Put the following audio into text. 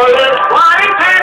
Hallelujah.